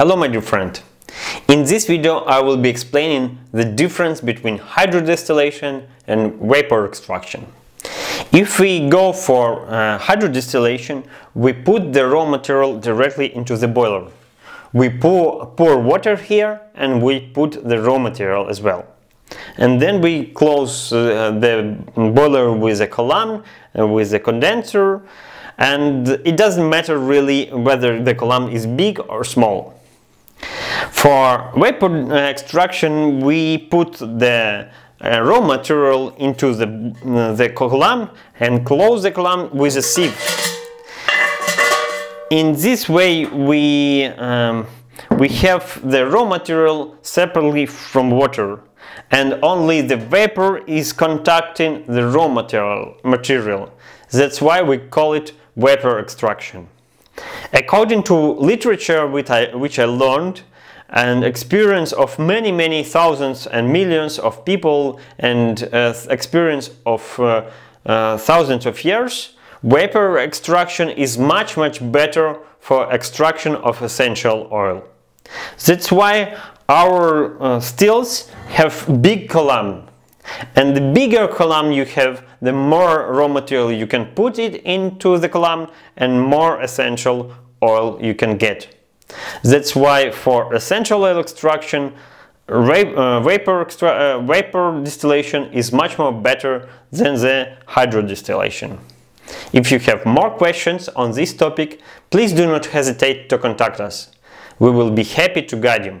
Hello my dear friend. In this video I will be explaining the difference between hydrodistillation and vapor extraction. If we go for uh, hydrodistillation, we put the raw material directly into the boiler. We pour, pour water here and we put the raw material as well. And then we close uh, the boiler with a column, uh, with a condenser, and it doesn't matter really whether the column is big or small. For vapor extraction, we put the uh, raw material into the, uh, the column and close the column with a sieve. In this way, we, um, we have the raw material separately from water and only the vapor is contacting the raw material. material. That's why we call it vapor extraction. According to literature which I, which I learned, and experience of many many thousands and millions of people and uh, experience of uh, uh, thousands of years. Vapor extraction is much much better for extraction of essential oil. That's why our uh, stills have big column. And the bigger column you have the more raw material you can put it into the column and more essential oil you can get that's why for essential oil extraction, uh, vapor, extra uh, vapor distillation is much more better than the hydrodistillation. If you have more questions on this topic, please do not hesitate to contact us. We will be happy to guide you.